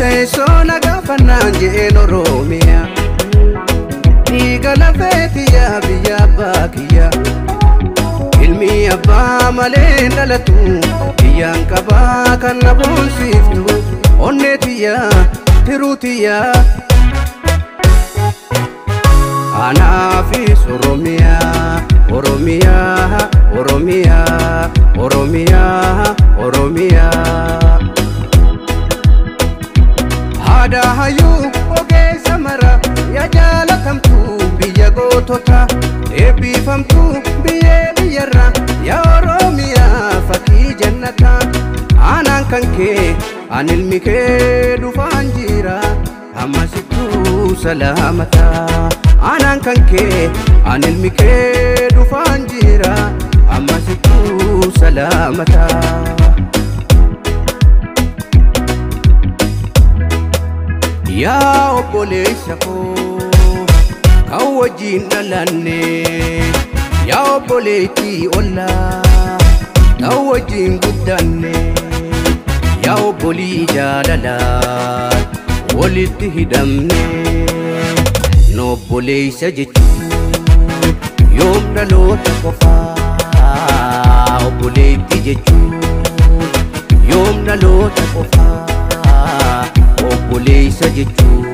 teessoo nagaafannaan jeen oromiyaa dhiiga lafee biyya biyya abbaa kiyya ilmi abbaa malee dhalatu biyyaan qabaa kan na boonsiiftu onnee tiyya tiruu tiyya anaafis oromiyaa oromiyaa oromiyaa oromiyaa. bulchitoota biyyee biyyee biyyarraa yaa Oromiya fakkii jannata Anaan kan kee an ilmi kee dhufaan jira ammasittuu salaamata aanaan kan kee an ilmi kee dhufaan jira ammasittuu salaamata. yaa obboleessa koo. kan wajjin dhalanne yaa ti ollaa kan wajjin guddanne yaa obbolii jaalalaa walitti hidhamne nu obboleeysa jechuun yoom dhaloota qofaa obboleetti jechuun yoom dhaloota qofaa obboleeysa jechuun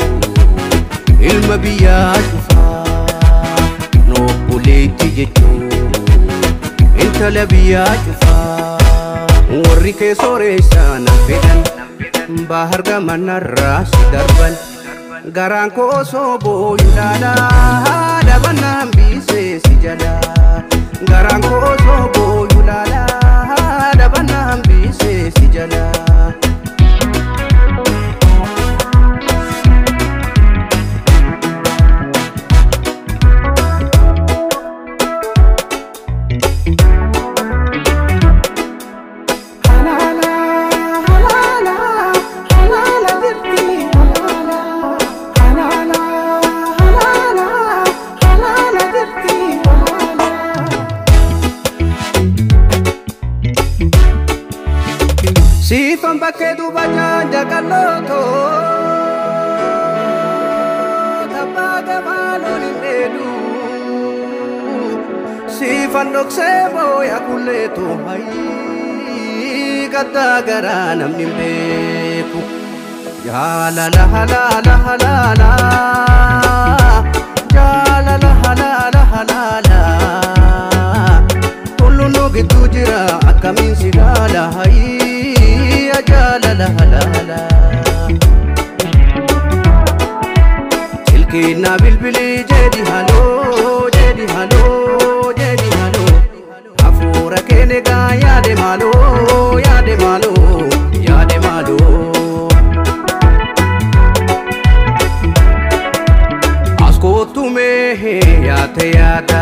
ilma biyyaa cufaa. Illeetti jechuun intala biyyaa cufaa warri keessooreessaa nan fedhan bahargaman darban garaan koo osoo booyu ilaalaa Siifan bakkee duuba jaanja qallootoo tabbaa gamaa looliin dheedu siifan dhoksee booya kulleetoo hayii kattaa garaa namni hin beeku. Yaa la la la la la la la. ላላላ ስልኬና ብልብል ጀዲ ሃሎ ጀዲ ሃሎ ጀዲ ሃሎ አፉረ ኬኔጋ ያደ ማሎ ያደ ማሎ ያደ ማሎ አስኮቱሜ ያተያታ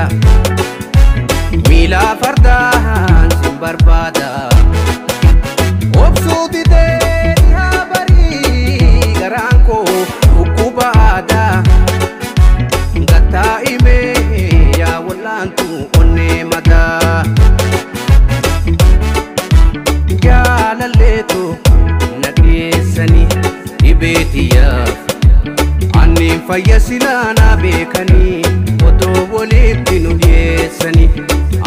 kalleetu na dhiyeessanii dhibeetiyyaaf anneen fayya silaanaa beekanii otoo walitti nu dhiyeessanii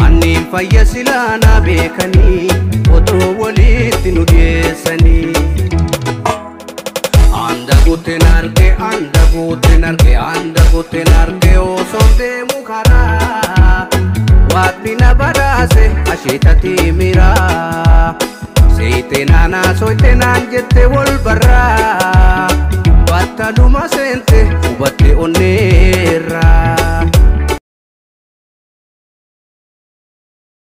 anneen fayya silaanaa beekani otoo walitti nu dhiyeessanii. Anda guuteen arge, anda guuteen arge, anda deemu karaa. Waatni na baraase asheeta tiimee. ya te volverás.